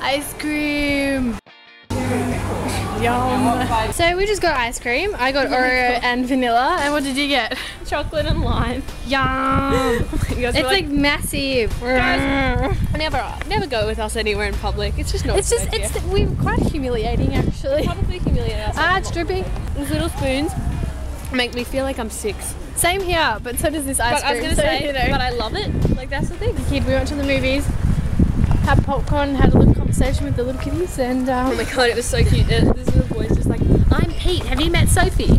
Ice cream. Yum. So we just got ice cream. I got Oreo and vanilla. And what did you get? Chocolate and lime. Yum. it's It's like massive. Guys, never, never go with us anywhere in public. It's just not. It's just, it's we're quite humiliating actually. probably humiliate us. Ah, it's dripping. Those little spoons make me feel like I'm six. Same here, but so does this ice But I was cream. gonna so, say, you know. but I love it. Like that's the thing. kid, we went to the movies, had popcorn, had a little conversation with the little kiddies, and Oh um, my god, it was so cute. This little boy's just like, I'm Pete. Have you met Sophie? I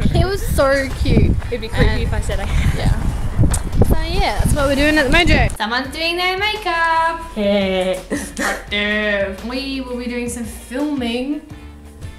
was it was so cute. it'd be creepy And- if I said I had. Yeah. So yeah, that's what we're doing at the Mojo. Someone's doing their makeup. we will be doing some filming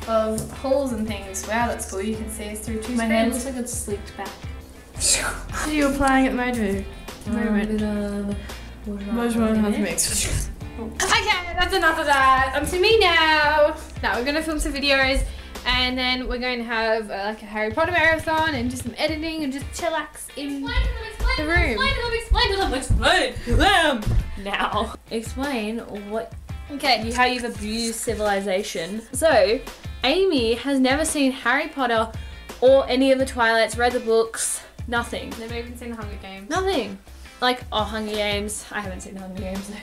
of hauls and things. Wow, that's cool. You can see us through two screens. My hair looks like it's sleeked back. What are you applying at the Mojo? Moment. Which one has mixed? Okay, that's enough of that. On to me now. Now we're gonna film some videos, and then we're going to have uh, like a Harry Potter marathon and just some editing and just chillax in the room. Explain to them, explain to them now. Explain what Okay. how you've abused civilization. So, Amy has never seen Harry Potter or any of the Twilights, read the books, nothing. Never even seen the Hunger Games. Nothing. Like, oh, Hunger Games. I haven't seen the Hunger Games.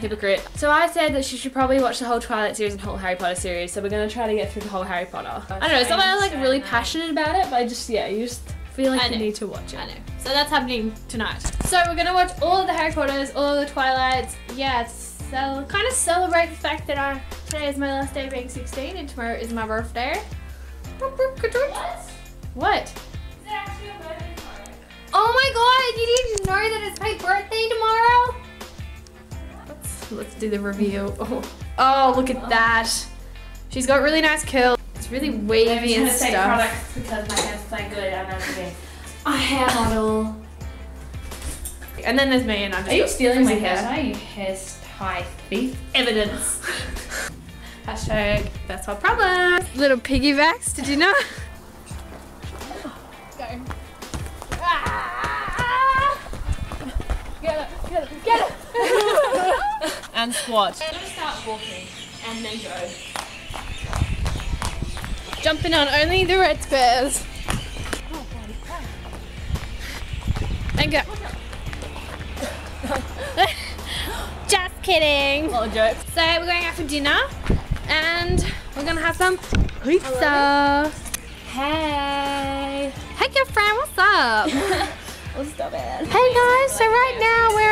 Hypocrite. So I said that she should probably watch the whole Twilight series and whole Harry Potter series. So we're gonna try to get through the whole Harry Potter. I don't know. It's not that I'm like really passionate about it, but I just yeah, you just feel like I you know. need to watch it. I know. So that's happening tonight. So we're gonna watch all of the Harry Potters, all of the Twilights. Yeah, so kind of celebrate the fact that I today is my last day being 16 and tomorrow is my birthday. What? That it's my birthday tomorrow? Let's, let's do the review. Oh. oh, look at that. She's got really nice curls. It's really wavy and stuff. because my hair's quite good. I'm not getting a hair model. And then there's me and I'm just Are you stealing my frizzy hair? You hairstyle thief. Evidence. Hashtag that's our problem. Little piggybacks, did you know? And squat. Just start walking and then go. Jumping on only the red squares. And go. Just kidding. Little joke. So we're going out for dinner and we're gonna have some pizza. Hey. Hey girlfriend, what's up? Stop it. Hey guys, so right now we're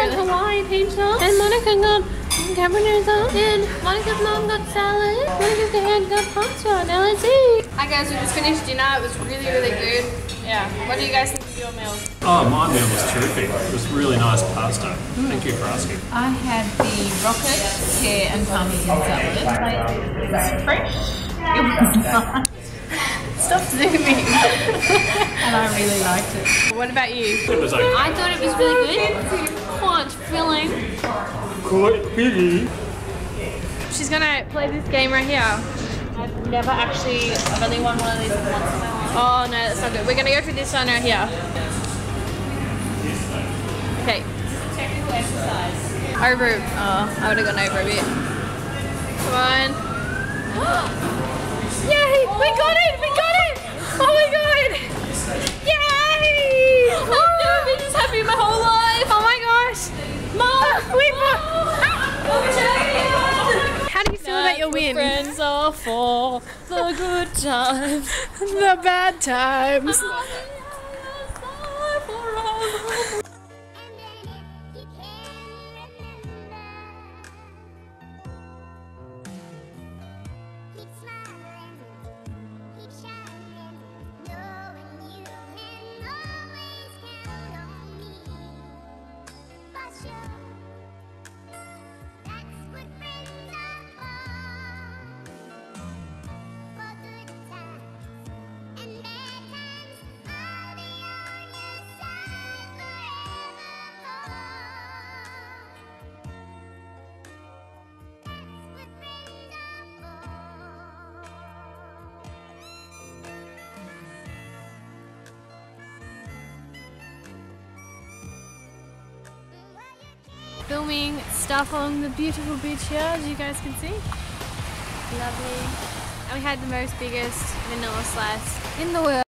got Hawaiian pizza and Monica got cabernet and Monica's mom got salad. Monica's dad got pasta and LSE. Hi guys, we just finished dinner. It was really, really good. Yeah. What do you guys think of your meal? Oh, my meal was terrific. It was really nice pasta. Thank you for asking. I had the rocket, pear and parmesan salad. Is that fresh? It was not. Stop zooming. And I really liked it. what about you? It was okay. I thought it was really good. Quite filling. Quite piggy. She's gonna play this game right here. I've never actually, I've only won one of these once in my life. Oh no, that's not good. We're gonna go for this one right here. Okay. Technical exercise. Over. Oh, I would have gone over a bit. Come on. Yay! We got it! We For the good times. The bad times. filming stuff along the beautiful beach here, as you guys can see. Lovely. And we had the most biggest vanilla slice in the world.